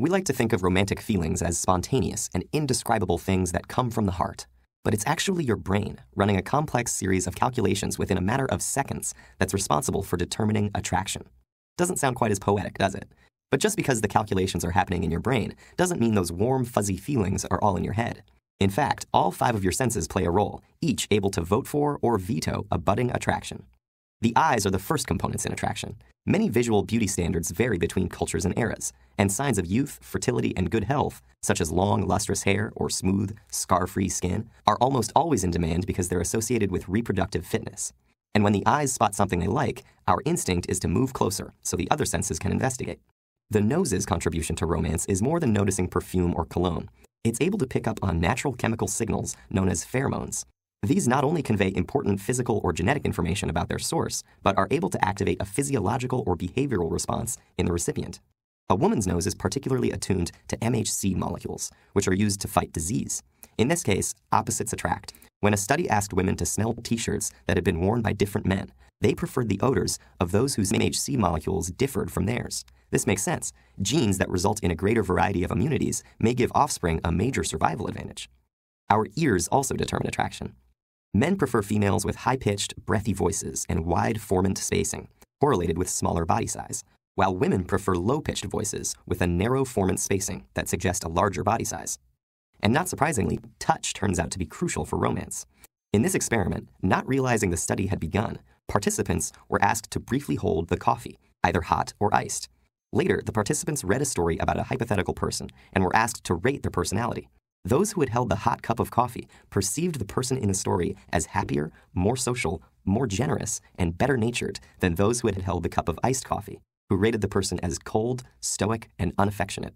We like to think of romantic feelings as spontaneous and indescribable things that come from the heart. But it's actually your brain running a complex series of calculations within a matter of seconds that's responsible for determining attraction. Doesn't sound quite as poetic, does it? But just because the calculations are happening in your brain doesn't mean those warm, fuzzy feelings are all in your head. In fact, all five of your senses play a role, each able to vote for or veto a budding attraction. The eyes are the first components in attraction. Many visual beauty standards vary between cultures and eras, and signs of youth, fertility, and good health, such as long, lustrous hair or smooth, scar free skin, are almost always in demand because they're associated with reproductive fitness. And when the eyes spot something they like, our instinct is to move closer so the other senses can investigate. The nose's contribution to romance is more than noticing perfume or cologne. It's able to pick up on natural chemical signals known as pheromones, these not only convey important physical or genetic information about their source, but are able to activate a physiological or behavioral response in the recipient. A woman's nose is particularly attuned to MHC molecules, which are used to fight disease. In this case, opposites attract. When a study asked women to smell t shirts that had been worn by different men, they preferred the odors of those whose MHC molecules differed from theirs. This makes sense. Genes that result in a greater variety of immunities may give offspring a major survival advantage. Our ears also determine attraction. Men prefer females with high pitched, breathy voices and wide formant spacing, correlated with smaller body size, while women prefer low pitched voices with a narrow formant spacing that suggests a larger body size. And not surprisingly, touch turns out to be crucial for romance. In this experiment, not realizing the study had begun, participants were asked to briefly hold the coffee, either hot or iced. Later, the participants read a story about a hypothetical person and were asked to rate their personality. Those who had held the hot cup of coffee perceived the person in the story as happier, more social, more generous, and better natured than those who had held the cup of iced coffee, who rated the person as cold, stoic, and unaffectionate.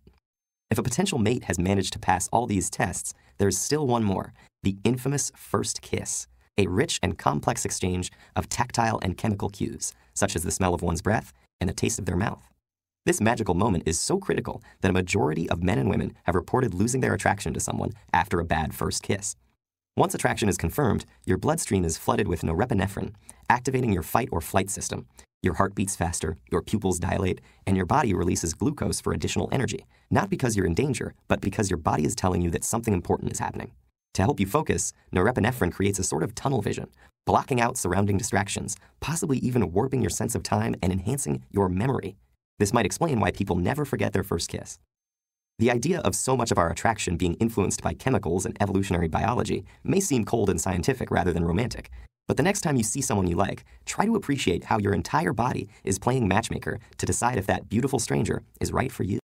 If a potential mate has managed to pass all these tests, there's still one more the infamous first kiss, a rich and complex exchange of tactile and chemical cues, such as the smell of one's breath and the taste of their mouth. This magical moment is so critical that a majority of men and women have reported losing their attraction to someone after a bad first kiss. Once attraction is confirmed, your bloodstream is flooded with norepinephrine, activating your fight or flight system. Your heart beats faster, your pupils dilate, and your body releases glucose for additional energy, not because you're in danger, but because your body is telling you that something important is happening. To help you focus, norepinephrine creates a sort of tunnel vision, blocking out surrounding distractions, possibly even warping your sense of time and enhancing your memory. This might explain why people never forget their first kiss. The idea of so much of our attraction being influenced by chemicals and evolutionary biology may seem cold and scientific rather than romantic. But the next time you see someone you like, try to appreciate how your entire body is playing matchmaker to decide if that beautiful stranger is right for you.